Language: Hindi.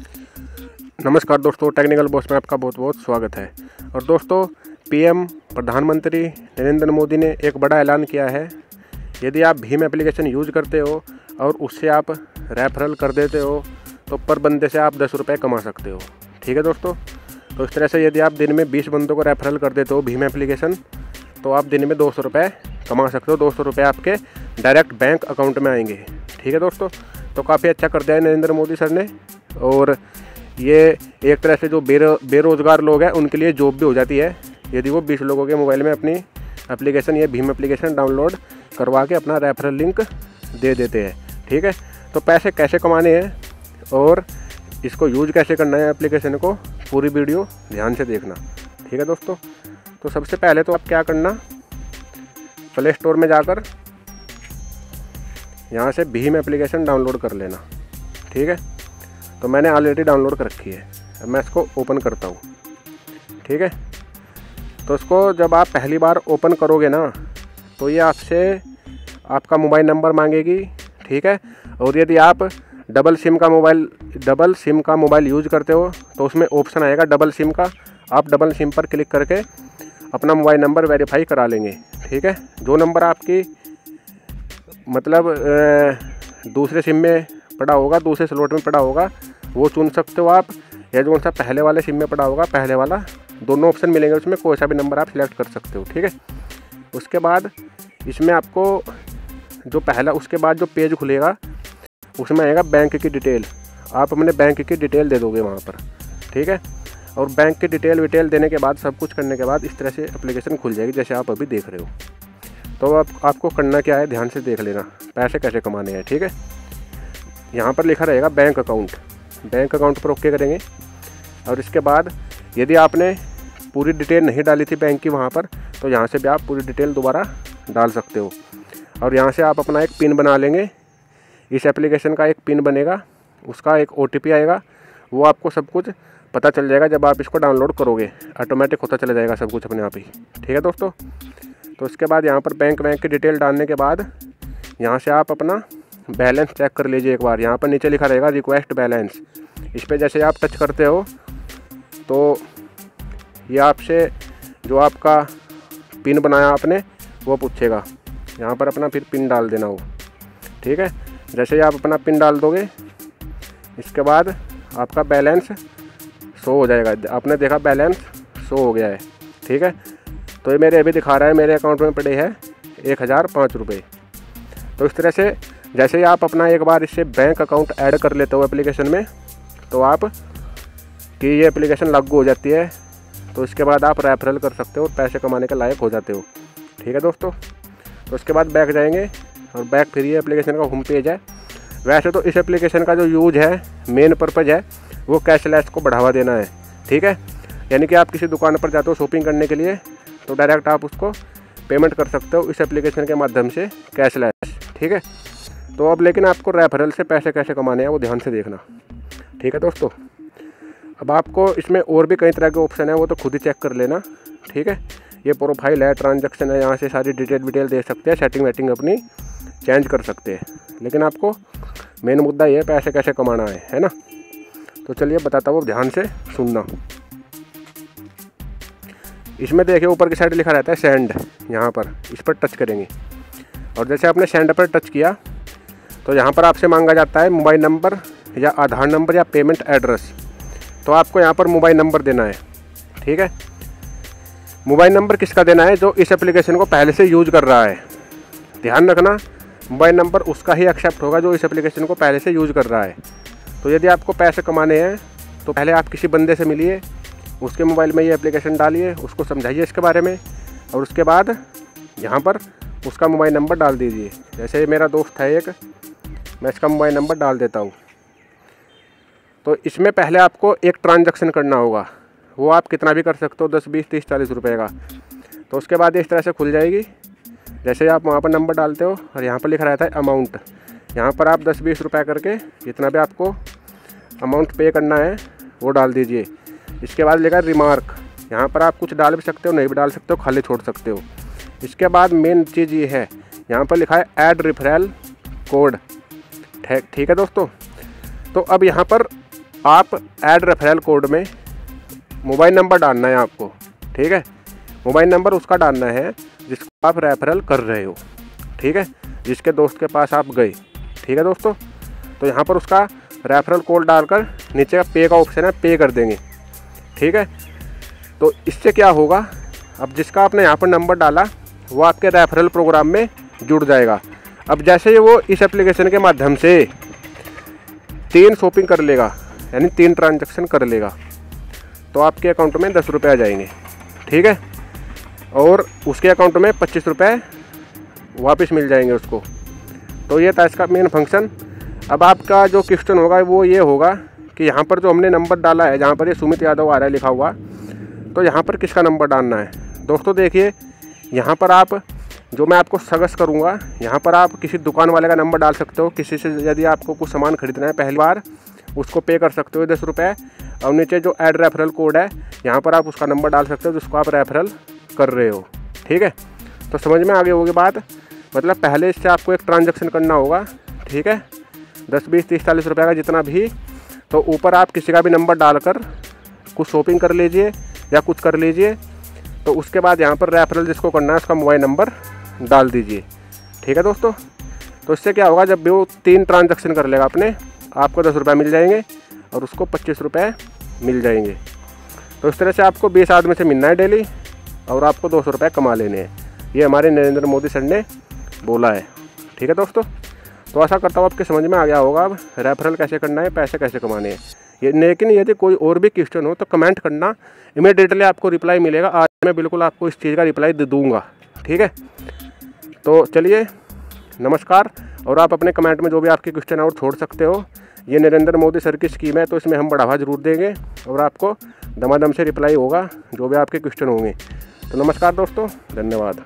नमस्कार दोस्तों टेक्निकल बॉस में आपका बहुत बहुत स्वागत है। और दोस्तों पीएम प्रधानमंत्री नरेंद्र मोदी ने एक बड़ा ऐलान किया है। यदि आप भीम एप्लीकेशन यूज़ करते हो और उससे आप रेफरल कर देते हो तो पर बंदे से आप दस रुपये कमा सकते हो। ठीक है दोस्तों? तो इस तरह से यदि आप दिन में बीस बंदों को रेफरल कर देते हो भीम एप्लीकेशन तो आप दिन में दो सौ रुपये कमा सकते हो। दो सौ रुपये आपके डायरेक्ट बैंक अकाउंट में आएँगे। ठीक है दोस्तों? तो काफ़ी अच्छा कर दिया है नरेंद्र मोदी सर ने। और ये एक तरह से जो बेरो, बेरोज़गार लोग हैं, उनके लिए जॉब भी हो जाती है। यदि वो बीस लोगों के मोबाइल में अपनी एप्लीकेशन या भीम एप्लीकेशन डाउनलोड करवा के अपना रेफरल लिंक दे देते हैं, ठीक है? तो पैसे कैसे कमाने हैं और इसको यूज़ कैसे करना है एप्लीकेशन को, पूरी वीडियो ध्यान से देखना, ठीक है दोस्तों? तो सबसे पहले तो आप क्या करना प्ले स्टोर में जाकर यहाँ से भीम एप्लीकेशन डाउनलोड कर लेना। ठीक है? तो मैंने ऑलरेडी डाउनलोड कर रखी है। अब मैं इसको ओपन करता हूँ। ठीक है? तो इसको जब आप पहली बार ओपन करोगे ना तो ये आपसे आपका मोबाइल नंबर मांगेगी। ठीक है? और यदि आप डबल सिम का मोबाइल डबल सिम का मोबाइल यूज़ करते हो तो उसमें ऑप्शन आएगा डबल सिम का। आप डबल सिम पर क्लिक करके अपना मोबाइल नंबर वेरीफाई करा लेंगे। ठीक है? जो नंबर आपकी मतलब दूसरे सिम में पड़ा होगा, दूसरे स्लॉट में पड़ा होगा, वो चुन सकते हो आप, या जो सा पहले वाले सिम में पड़ा होगा, पहले वाला, दोनों ऑप्शन मिलेंगे उसमें, कोई सा भी नंबर आप सिलेक्ट कर सकते हो, ठीक है? उसके बाद इसमें आपको जो पहला, उसके बाद जो पेज खुलेगा, उसमें आएगा बैंक की डिटेल। आप अपने बैंक की डिटेल दे दोगे वहाँ पर, ठीक है? और बैंक की डिटेल विटेल देने के बाद, सब कुछ करने के बाद इस तरह से एप्लीकेशन खुल जाएगी, जैसे आप अभी देख रहे हो। तो आप, आपको करना क्या है? ध्यान से देख लेना। पैसे कैसे कमाने हैं, ठीक है? यहाँ पर लिखा रहेगा बैंक अकाउंट बैंक अकाउंट पर ओके करेंगे। और इसके बाद यदि आपने पूरी डिटेल नहीं डाली थी बैंक की वहाँ पर तो यहाँ से भी आप पूरी डिटेल दोबारा डाल सकते हो। और यहाँ से आप अपना एक पिन बना लेंगे। इस एप्लीकेशन का एक पिन बनेगा। उसका एक ओटीपी आएगा। वो आपको सब कुछ पता चल जाएगा जब आप इसको डाउनलोड करोगे। ऑटोमेटिक होता चला जाएगा सब कुछ अपने आप ही। ठीक है दोस्तों? तो उसके बाद यहाँ पर बैंक बैंक की डिटेल डालने के बाद यहाँ से आप अपना बैलेंस चेक कर लीजिए एक बार। यहाँ पर नीचे लिखा रहेगा रिक्वेस्ट बैलेंस इस पर जैसे आप टच करते हो तो ये आपसे जो आपका पिन बनाया आपने, वो पूछेगा। यहाँ पर अपना फिर पिन डाल देना हो ठीक है? जैसे ही आप अपना पिन डाल दोगे, इसके बाद आपका बैलेंस शो हो जाएगा। आपने देखा बैलेंस शो हो गया है। ठीक है? तो ये मेरे अभी दिखा रहा है, मेरे अकाउंट में पड़े हैं एक हज़ार पाँच रुपये तो इस तरह से जैसे ही आप अपना एक बार इससे बैंक अकाउंट ऐड कर लेते हो एप्लीकेशन में तो आप कि ये एप्लीकेशन लागू हो जाती है तो इसके बाद आप रेफरल कर सकते हो और पैसे कमाने के लायक हो जाते हो। ठीक है दोस्तों? तो उसके बाद बैक जाएँगे और बैक फिर ये एप्लीकेशन का होम पेज है। वैसे तो इस एप्लीकेशन का जो यूज़ है मेन पर्पज़ है, वो कैशलेस को बढ़ावा देना है। ठीक है? यानी कि आप किसी दुकान पर जाते हो शॉपिंग करने के लिए तो डायरेक्ट आप उसको पेमेंट कर सकते हो इस एप्लीकेशन के माध्यम से कैशलेस ठीक है? तो अब लेकिन आपको रेफरल से पैसे कैसे कमाने हैं वो ध्यान से देखना, ठीक है दोस्तों? अब आपको इसमें और भी कई तरह के ऑप्शन है, वो तो खुद ही चेक कर लेना, ठीक है? ये प्रोफ़ाइल है ट्रांजेक्शन है, यहाँ से सारी डिटेल विटेल दे सकते हैं सेटिंग वेटिंग अपनी चेंज कर सकते हैं। लेकिन आपको मेन मुद्दा ये पैसे कैसे कमाना है है ना? तो चलिए बताता हूँ ध्यान से सुनना। इसमें देखिए ऊपर की साइड लिखा रहता है सेंड यहाँ पर। इस पर टच करेंगे। और जैसे आपने सेंड पर टच किया तो यहाँ पर आपसे मांगा जाता है मोबाइल नंबर या आधार नंबर या पेमेंट एड्रेस तो आपको यहाँ पर मोबाइल नंबर देना है, ठीक है? मोबाइल नंबर किसका देना है? जो इस एप्लीकेशन को पहले से यूज़ कर रहा है। ध्यान रखना मोबाइल नंबर उसका ही एक्सेप्ट होगा जो इस एप्लीकेशन को पहले से यूज़ कर रहा है। तो यदि आपको पैसे कमाने हैं तो पहले आप किसी बंदे से मिलिए उसके मोबाइल में ये एप्लीकेशन डालिए, उसको समझाइए इसके बारे में। और उसके बाद यहाँ पर उसका मोबाइल नंबर डाल दीजिए। जैसे मेरा दोस्त है एक, मैं इसका मोबाइल नंबर डाल देता हूँ। तो इसमें पहले आपको एक ट्रांजेक्शन करना होगा। वो आप कितना भी कर सकते हो, दस, बीस, तीस, चालीस रुपये का। तो उसके बाद इस तरह से खुल जाएगी। जैसे आप वहाँ पर नंबर डालते हो, और यहाँ पर लिख रहा था अमाउंट यहाँ पर आप दस, बीस रुपये करके जितना भी आपको अमाउंट पे करना है, वो डाल दीजिए। इसके बाद लिखा रिमार्क यहाँ पर आप कुछ डाल भी सकते हो, नहीं भी डाल सकते हो, खाली छोड़ सकते हो। इसके बाद मेन चीज़ ये है, यहाँ पर लिखा है ऐड रिफरल कोड ठीक है दोस्तों? तो अब यहाँ पर आप ऐड रेफरल कोड में मोबाइल नंबर डालना है आपको, ठीक है? मोबाइल नंबर उसका डालना है जिसको आप रेफरल कर रहे हो, ठीक है? जिसके दोस्त के पास आप गए, ठीक है दोस्तों? तो यहाँ पर उसका रेफरल कोड डालकर नीचे का पे का ऑप्शन है पे कर देंगे। ठीक है? तो इससे क्या होगा? अब जिसका आपने यहाँ पर नंबर डाला, वो आपके रेफरल प्रोग्राम में जुड़ जाएगा। अब जैसे ही वो इस एप्लीकेशन के माध्यम से तीन शॉपिंग कर लेगा, यानी तीन ट्रांजेक्शन कर लेगा तो आपके अकाउंट में दस रुपये आ जाएँगे। ठीक है? और उसके अकाउंट में पच्चीस रुपये वापस मिल जाएँगे उसको। तो ये था इसका मेन फ़ंक्शन अब आपका जो क्वेश्चन होगा, वो ये होगा कि यहाँ पर जो हमने नंबर डाला है, जहाँ पर ये सुमित यादव आ रहा है लिखा हुआ तो यहाँ पर किसका नंबर डालना है? दोस्तों देखिए, यहाँ पर आप, जो मैं आपको सगस करूँगा, यहाँ पर आप किसी दुकान वाले का नंबर डाल सकते हो, किसी से यदि आपको कुछ सामान खरीदना है, पहली बार, उसको पे कर सकते हो, दस रुपये और नीचे जो एड रेफरल कोड है, यहाँ पर आप उसका नंबर डाल सकते हो, जिसको आप रेफरल कर रहे हो। ठीक है? तो समझ में आगे होगी बात? मतलब पहले इससे आपको एक ट्रांजेक्शन करना होगा। ठीक है? दस, बीस, तीस, चालीस रुपये का जितना भी तो ऊपर आप किसी का भी नंबर डालकर कुछ शॉपिंग कर लीजिए या कुछ कर लीजिए तो उसके बाद यहाँ पर रेफरल जिसको करना है, उसका मोबाइल नंबर डाल दीजिए। ठीक है दोस्तों? तो इससे क्या होगा, जब भी वो तीन ट्रांजेक्शन कर लेगा अपने, आपको दस रुपये मिल जाएँगे और उसको पच्चीस रुपये मिल जाएँगे। तो इस तरह से आपको बीस आदमी से मिलना है डेली और आपको दो सौ रुपये कमा लेने हैं। ये हमारे नरेंद्र मोदी सर ने बोला है। ठीक है दोस्तों? तो ऐसा करता हूँ आपके समझ में आ गया होगा अब रेफरल कैसे करना है, पैसे कैसे कमाने हैं। लेकिन यदि कोई और भी क्वेश्चन हो तो कमेंट करना। इमीडिएटली आपको रिप्लाई मिलेगा। आज मैं बिल्कुल आपको इस चीज़ का रिप्लाई दे दूँगा। ठीक है? तो चलिए, नमस्कार। और आप अपने कमेंट में जो भी आपके क्वेश्चन और छोड़ सकते हो। ये नरेंद्र मोदी सर की स्कीम है तो इसमें हम बढ़ावा ज़रूर देंगे। और आपको दमादम से रिप्लाई होगा, जो भी आपके क्वेश्चन होंगे। तो नमस्कार दोस्तों, धन्यवाद।